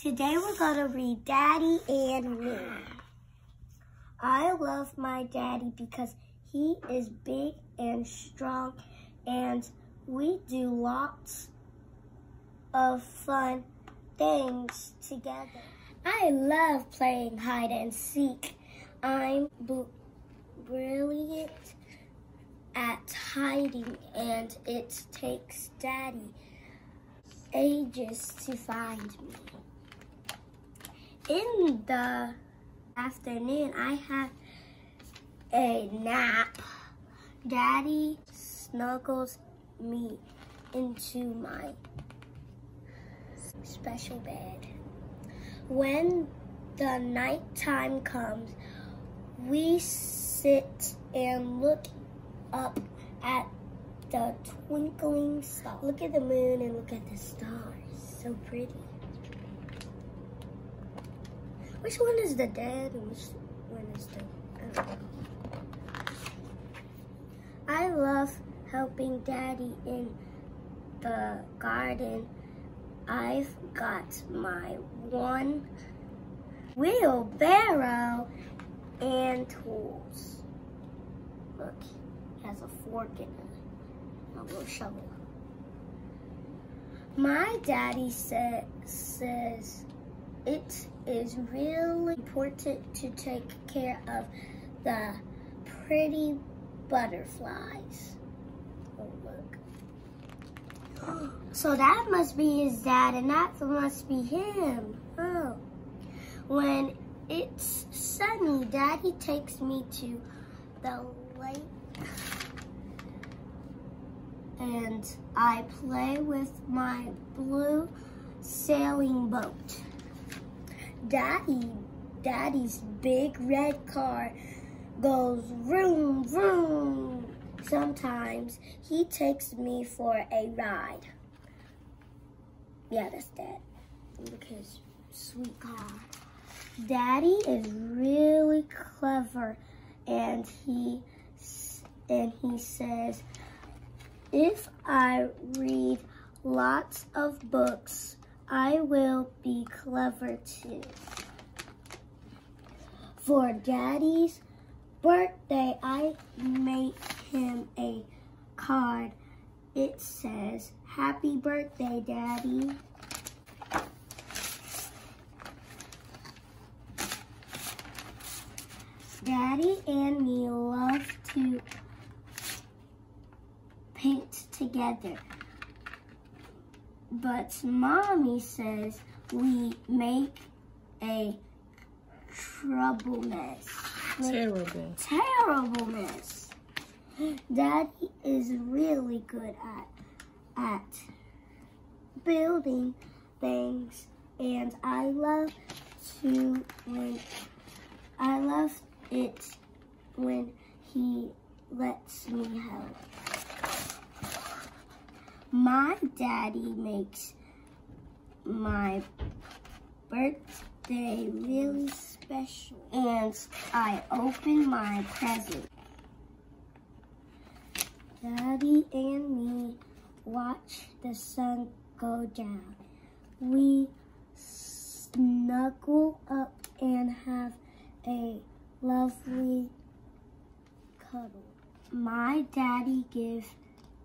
Today we're going to read Daddy and Me. I love my daddy because he is big and strong and we do lots of fun things together. I love playing hide and seek. I'm brilliant at hiding and it takes daddy ages to find me. In the afternoon, I have a nap. Daddy snuggles me into my special bed. When the nighttime comes, we sit and look up at the twinkling stars. Look at the moon and look at the stars. So pretty. Which one is the dead and which one is the... I, I love helping daddy in the garden. I've got my one wheelbarrow and tools. Look, it has a fork in it, a little shovel. My daddy sa says it is really important to take care of the pretty butterflies. Oh, look. So that must be his dad and that must be him. Oh. When it's sunny, Daddy takes me to the lake and I play with my blue sailing boat. Daddy, Daddy's big red car goes vroom, vroom. Sometimes he takes me for a ride. Yeah, that's Dad. Look at his sweet car. Daddy is really clever and he and he says if I read lots of books I will be clever too. For Daddy's birthday, I made him a card. It says, Happy birthday, Daddy. Daddy and me love to paint together but mommy says we make a trouble mess. Terrible. Terrible mess. Daddy is really good at at building things and I love to when I love it when he lets me help. My daddy makes my birthday really special. And I open my present. Daddy and me watch the sun go down. We snuggle up and have a lovely cuddle. My daddy gives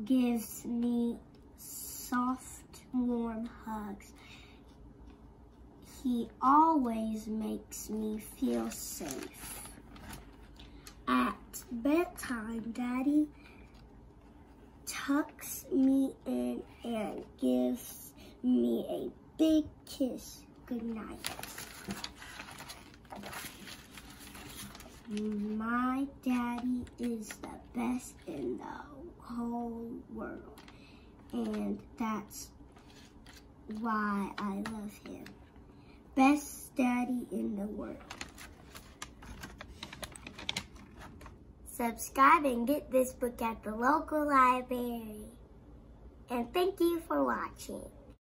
gives me soft, warm hugs. He always makes me feel safe. At bedtime, Daddy tucks me in and gives me a big kiss. Good night. My daddy is the best in the whole world and that's why I love him. Best daddy in the world. Subscribe and get this book at the local library. And thank you for watching.